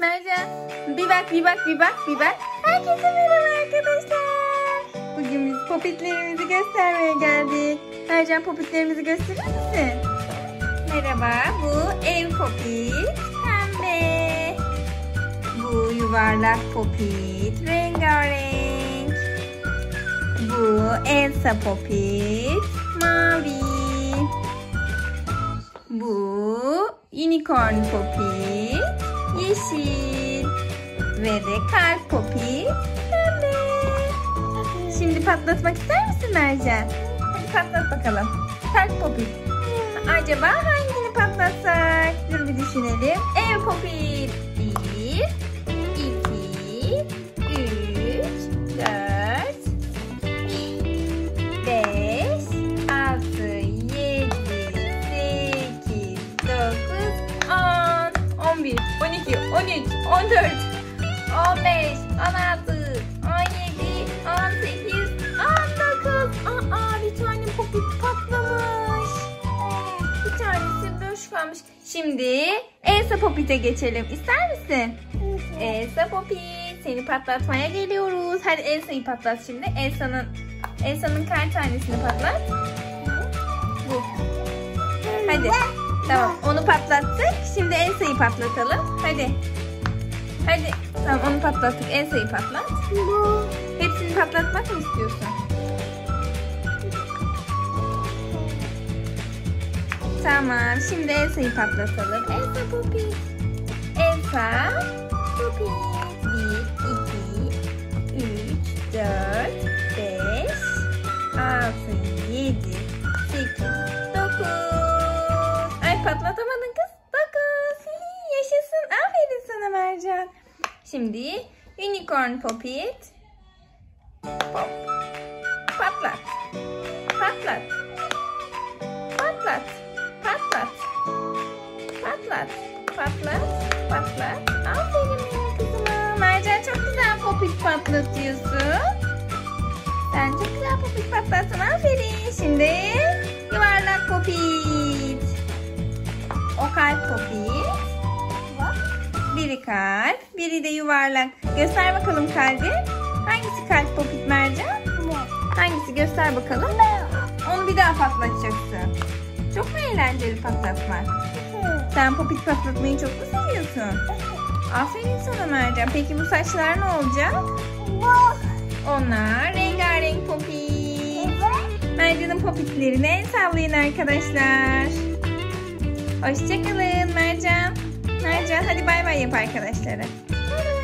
Mercan bir bak bir bak bir bak bir bak. Herkese merhaba arkadaşlar. Bugün biz popitlerimizi göstermeye geldik. Mercan popitlerimizi gösterir misin? Merhaba bu ev popit pembe. Bu yuvarlak popit rengarenk. Bu Elsa popit mavi. Bu unicorn popit yeşil. Ve de kalp popit pembe. Şimdi patlatmak ister misin Mercan? Hadi patlat bakalım. Kalp popit. Acaba hangini patlatsak? Dur bir düşünelim. Ev popit. 13, 14, 15, 16, 17, 18, 19. Aa bir tane popit patlamış. Bir tanesi boş kalmış. Şimdi Elsa Popit'e geçelim. İster misin? Elsa Popit seni patlatmaya geliyoruz. Hadi Elsa'yı patlat şimdi. Elsa'nın Elsa'nın kar tanesini patlat. Bu. Hadi. Tamam onu patlattık. Şimdi Elsa'yı patlatalım. Hadi. Hadi. Tamam onu patlattık. Elsa'yı patlat. Hepsini patlatmak mı istiyorsun? Tamam. Şimdi Elsa'yı patlatalım. Elsa Popit. Elsa Popit. Şimdi Unicorn Popit. Pop. Patlat. Patlat. Patlat. Patlat. Patlat. Patlat. Patlat. Aferin benim kızıma. Mercan çok güzel popit patlatıyorsun. Çok güzel popit patlattın. Aferin. Şimdi yuvarlak Biri kalp, biri de yuvarlak. Göster bakalım kalbi. Hangisi kalp popit Mercan? Hangisi göster bakalım. Onu bir daha patlatacaksın. Çok mu eğlenceli patlatmak? Sen popit patlatmayı çok mu seviyorsun? Aferin sana Mercan. Peki bu saçlar ne olacak? Onlar rengarenk popit. Mercan'ın popitlerini el sallayın arkadaşlar. Hoşçakalın Mercan. Hadi bay bay yap arkadaşlara. Bay.